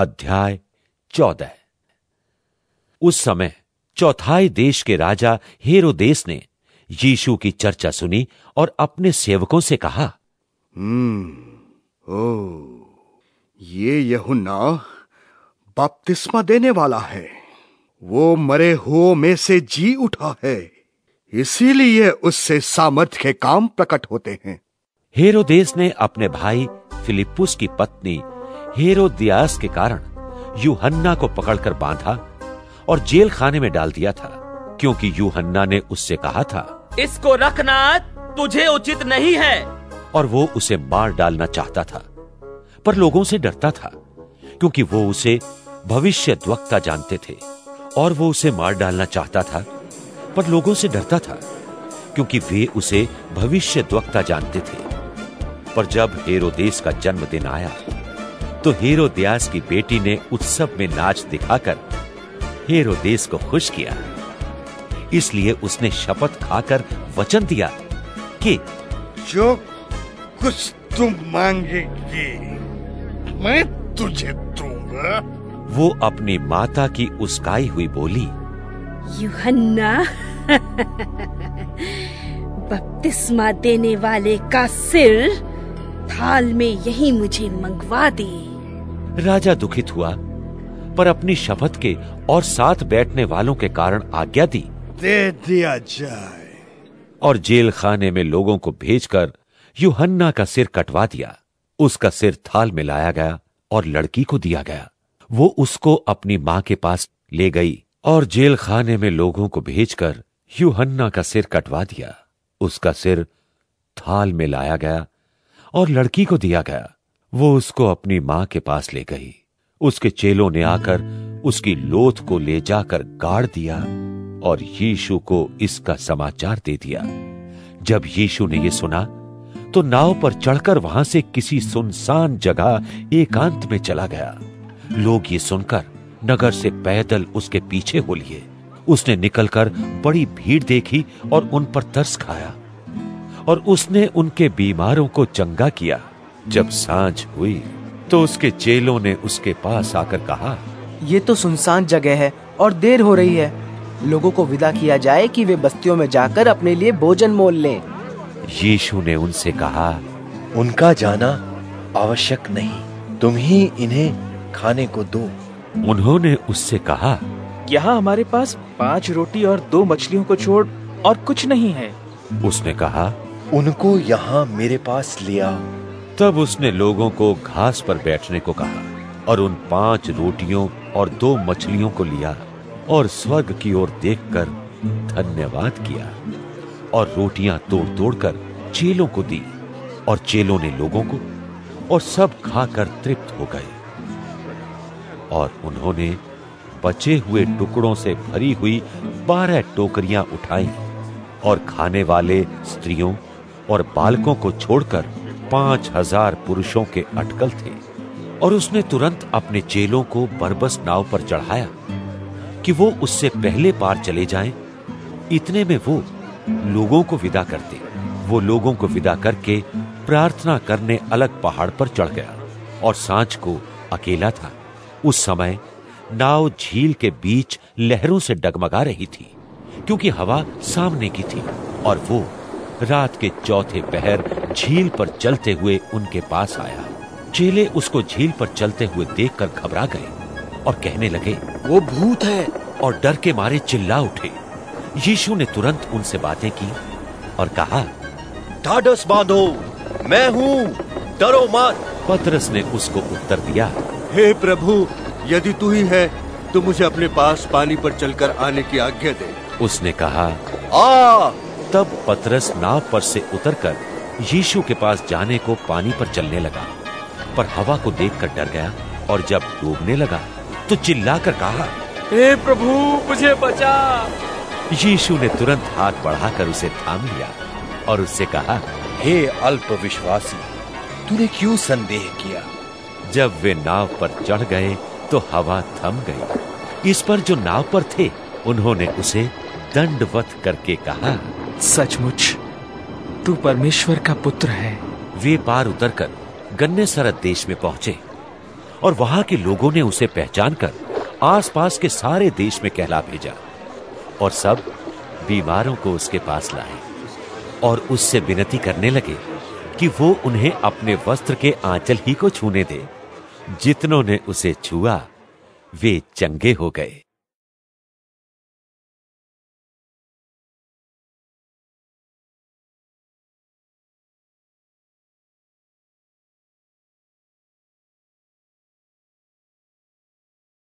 अध्याय चौदह। उस समय चौथाई देश के राजा हेरोदेस ने यीशु की चर्चा सुनी और अपने सेवकों से कहा हम्म ओ ये यहुन्ना बपतिस्मा देने वाला है। वो मरे हुओं में से जी उठा है। इसीलिए उससे सामर्थ्य के काम प्रकट होते हैं। हेरोदेस ने अपने भाई फिलिपुस की पत्नी हेरोदियास के कारण यूहन्ना को पकड़कर बांधा और जेल खाने में डाल दिया था क्योंकि यूहन्ना ने उससे कहा था इसको रखना तुझे उचित नहीं है। और वो उसे मार डालना चाहता था पर लोगों से डरता था क्योंकि वो उसे भविष्य द्वक्ता जानते थे और वो उसे मार डालना चाहता था पर लोगों से डरता था क्योंकि वे उसे भविष्य द्वक्ता जानते थे। पर जब हेरोदेस का जन्मदिन आया तो हेरोद्यास की बेटी ने उत्सव में नाच दिखाकर हेरोदेस को खुश किया। इसलिए उसने शपथ खाकर वचन दिया कि जो कुछ तुम मांगेगी मैं तुझे दूँगा। वो अपनी माता की उसकाई हुई बोली यूहन्ना बपतिस्मा देने वाले का सिर थाल में यही मुझे मंगवा दे। राजा दुखित हुआ पर अपनी शपथ के और साथ बैठने वालों के कारण आज्ञा दी। दे दिया जाए। और जेल खाने में लोगों को भेजकर यूहन्ना का सिर कटवा दिया। उसका सिर थाल में लाया गया और लड़की को दिया गया। वो उसको अपनी माँ के पास ले गई और जेल खाने में लोगों को भेजकर यूहन्ना का सिर कटवा दिया। उसका सिर थाल में लाया गया और लड़की को दिया गया। वो उसको अपनी माँ के पास ले गई। उसके चेलों ने आकर उसकी लोथ को ले जाकर गाड़ दिया और यीशु को इसका समाचार दे दिया। जब यीशु ने यह सुना तो नाव पर चढ़कर वहाँ से किसी सुनसान जगह एकांत में चला गया। लोग ये सुनकर नगर से पैदल उसके पीछे हो लिए। उसने निकलकर बड़ी भीड़ देखी और उन पर तरस खाया और उसने उनके बीमारों को चंगा किया। जब साँझ हुई तो उसके चेलों ने उसके पास आकर कहा ये तो सुनसान जगह है और देर हो रही है। लोगों को विदा किया जाए कि वे बस्तियों में जाकर अपने लिए भोजन मोल लें। यीशु ने उनसे कहा उनका जाना आवश्यक नहीं तुम ही इन्हें खाने को दो। उन्होंने उससे कहा यहाँ हमारे पास पाँच रोटी और दो मछलियों को छोड़ और कुछ नहीं है। उसने कहा उनको यहाँ मेरे पास ले आओ। तब उसने लोगों को घास पर बैठने को कहा और उन पाँच रोटियों और दो मछलियों को लिया और स्वर्ग की ओर देखकर धन्यवाद किया और रोटियाँ तोड़ तोड़कर चेलों को दी और चेलों ने लोगों को और सब खाकर तृप्त हो गए। और उन्होंने बचे हुए टुकड़ों से भरी हुई बारह टोकरियाँ उठाई और खाने वाले स्त्रियों और बालकों को छोड़कर पाँच हज़ार पुरुषों के अटकल थे और उसने तुरंत अपने चेलों को बरबस नाव पर चढ़ाया कि वो उससे पहले पार चले जाएँ। इतने में वो लोगों को विदा करते वो लोगों को विदा करके प्रार्थना करने अलग पहाड़ पर चढ़ गया और साँझ को अकेला था उस समय नाव झील के बीच लहरों से डगमगा रही थी, क्योंकि हवा सामने की थी और वो रात के चौथे पहर झील पर चलते हुए उनके पास आया। चेले उसको झील पर चलते हुए देखकर घबरा गए और कहने लगे वो भूत है। और डर के मारे चिल्ला उठे। यीशु ने तुरंत उनसे बातें की और कहा ढाढ़स बांधो मैं हूँ डरो मत। पतरस ने उसको उत्तर दिया हे प्रभु यदि तू ही है तो मुझे अपने पास पानी पर चलकर आने की आज्ञा दे। उसने कहा आ तब पतरस नाव पर से उतरकर यीशु के पास जाने को पानी पर चलने लगा। पर हवा को देखकर डर गया और जब डूबने लगा तो चिल्लाकर कहा हे प्रभु मुझे बचा! यीशु ने तुरंत हाथ बढ़ाकर उसे थाम लिया और उससे कहा हे अल्प विश्वासी तूने क्यों संदेह किया? जब वे नाव पर चढ़ गए तो हवा थम गई। इस पर जो नाव पर थे उन्होंने उसे दंडवत करके कहा सचमुच, तू परमेश्वर का पुत्र है। वे पार उतरकर गन्ने सरत देश में पहुँचे और वहाँ के लोगों ने उसे पहचान कर आसपास के सारे देश में कहला भेजा और सब बीमारों को उसके पास लाए और उससे विनती करने लगे कि वो उन्हें अपने वस्त्र के आंचल ही को छूने दे। जितनों ने उसे छुआ, वे चंगे हो गए।